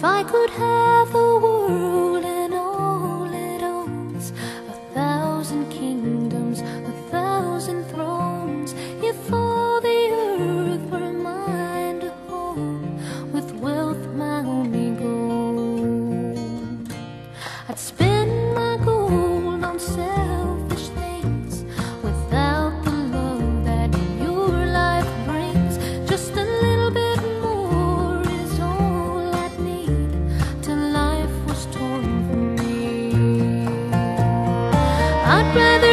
If I could have the I'd rather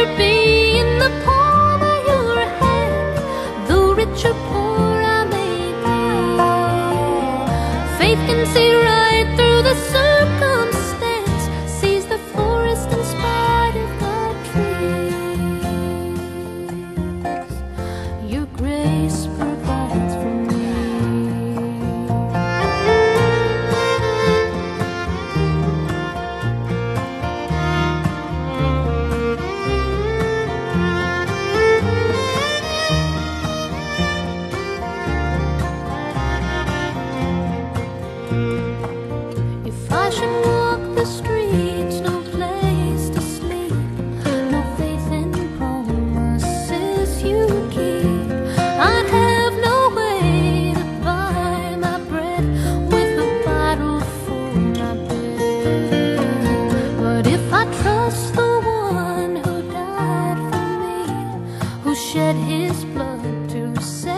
shed his blood to save.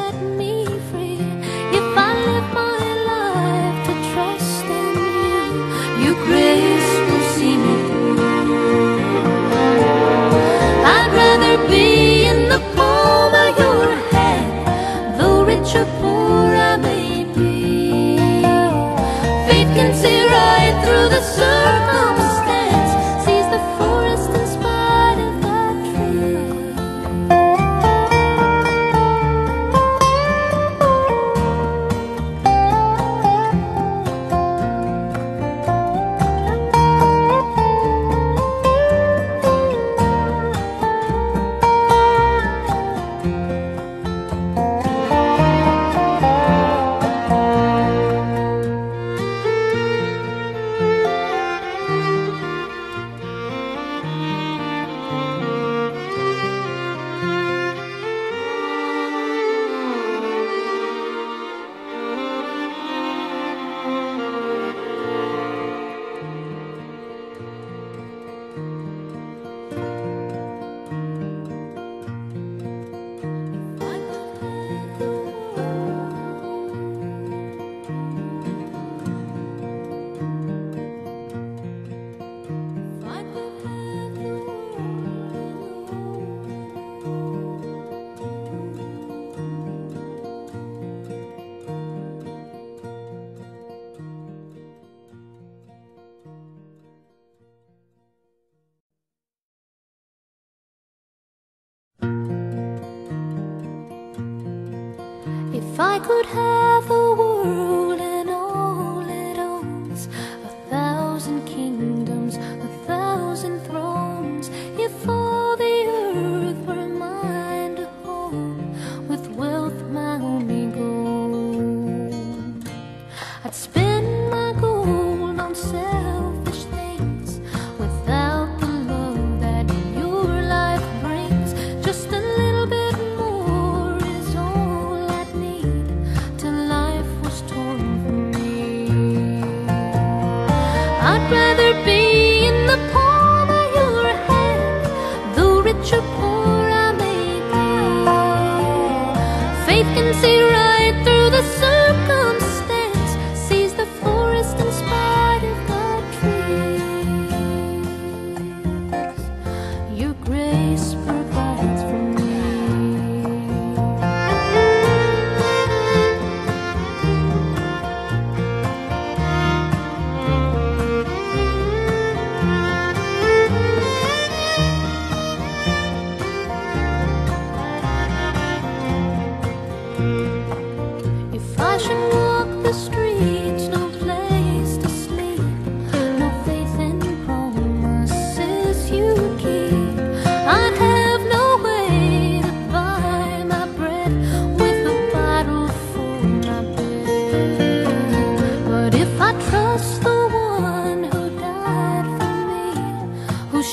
I could have the I'd rather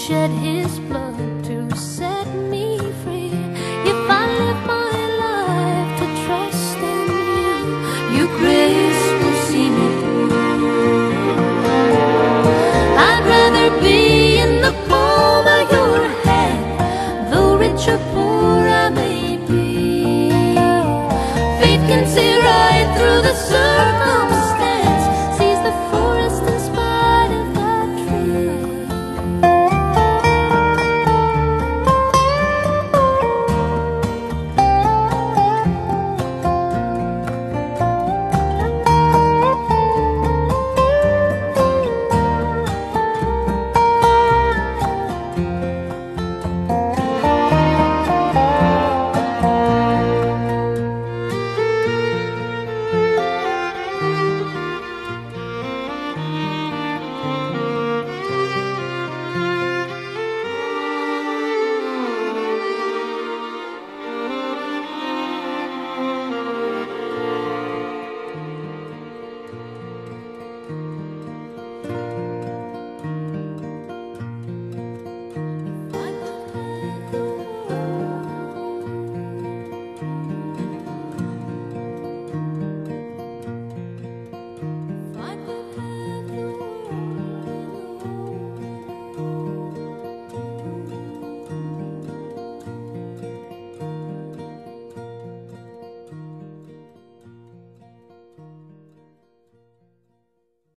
shed his